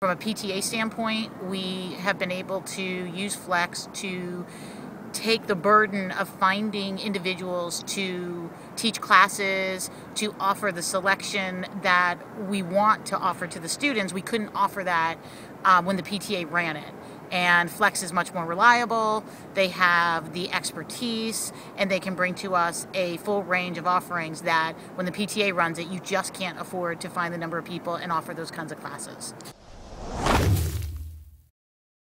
From a PTA standpoint, we have been able to use Flex to take the burden of finding individuals to teach classes, to offer the selection that we want to offer to the students. We couldn't offer that um, when the PTA ran it. And Flex is much more reliable. They have the expertise, and they can bring to us a full range of offerings that when the PTA runs it, you just can't afford to find the number of people and offer those kinds of classes.